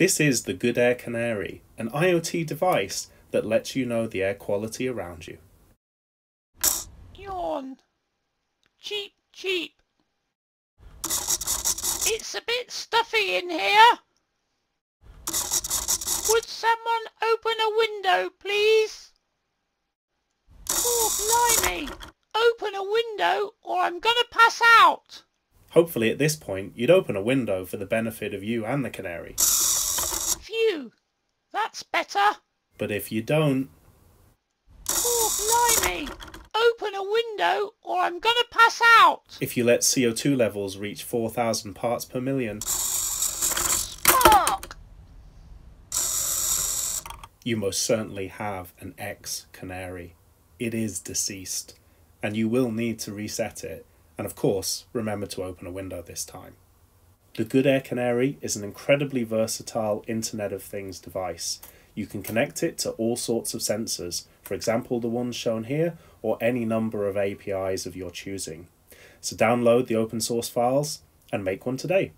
This is the Good Air Canary, an IoT device that lets you know the air quality around you. Yawn. Cheep, cheep. It's a bit stuffy in here. Would someone open a window, please? Oh, blimey. Open a window or I'm gonna pass out. Hopefully, at this point, you'd open a window for the benefit of you and the canary. Phew. That's better. But if you don't, Oh, blimey. Open a window or I'm gonna pass out. if you let CO2 levels reach 4,000 parts per million, Spark. you most certainly have an ex canary. It is deceased, and you will need to reset it. And of course, remember to open a window this time. The Good Air Canary is an incredibly versatile Internet of Things device. You can connect it to all sorts of sensors, for example, the ones shown here, or any number of APIs of your choosing. So download the open source files and make one today.